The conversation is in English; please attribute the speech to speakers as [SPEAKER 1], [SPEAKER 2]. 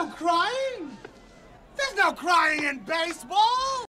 [SPEAKER 1] no crying. There's no crying in baseball.